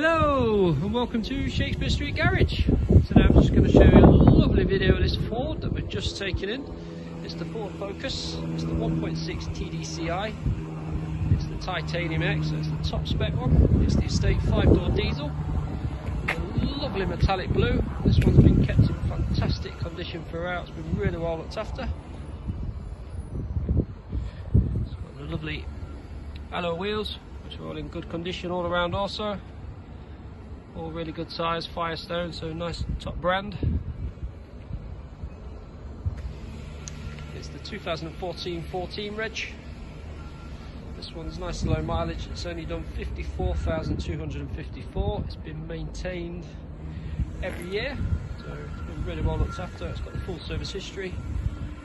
Hello and welcome to Shakespeare Street Garage. Today I'm just going to show you a lovely video of this Ford that we've just taken in. It's the Ford Focus, it's the 1.6 TDCi, it's the Titanium X, so it's the top spec one, it's the estate 5 door diesel, a lovely metallic blue, this one's been kept in fantastic condition throughout, it's been really well looked after. It's got the lovely alloy wheels, which are all in good condition all around also all really good size Firestone so nice top brand. It's the 2014 14 reg. This one's nice low mileage it's only done 54,254 it's been maintained every year so it's been really well looked after. It's got the full service history.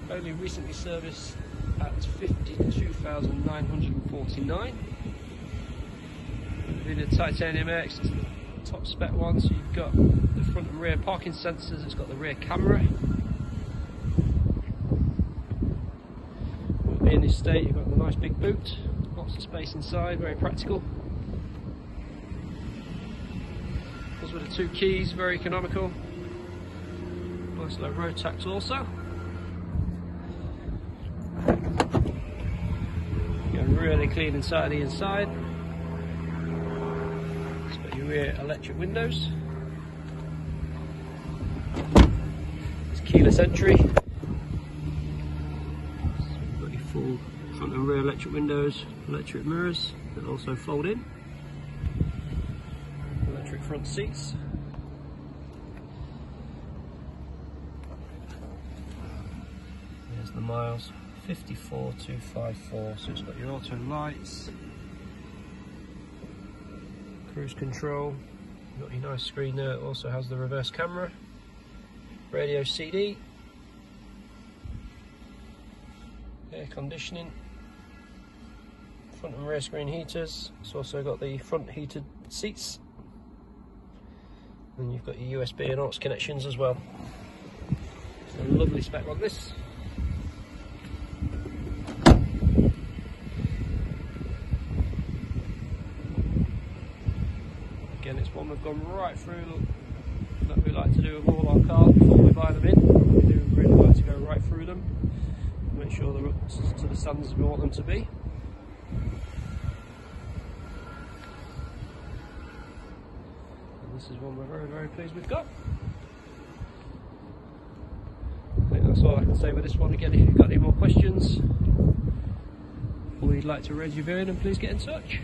Only recently serviced at 52,949 with the titanium X top spec one. So you've got the front and rear parking sensors, it's got the rear camera. In this state, you've got the nice big boot, lots of space inside, very practical. Comes with the two keys, very economical. Nice low road tax also. Really clean inside the inside rear electric windows. It's keyless entry. got your full front and rear electric windows, electric mirrors that also fold in. Electric front seats. There's the miles, 54254, so it's got your auto lights, cruise control. Got your nice screen there it also has the reverse camera. Radio CD air conditioning. Front and rear screen heaters. It's also got the front heated seats. And you've got your USB and aux connections as well. It's a lovely spec on this Again, it's one we've gone right through that we like to do with all our cars before we buy them in. We do really like to go right through them, make sure they're up to the standards we want them to be. And this is one we're very, very pleased we've got. I think that's all I can say with this one. Again, if you've got any more questions, or you'd like to raise your viewing, then please get in touch.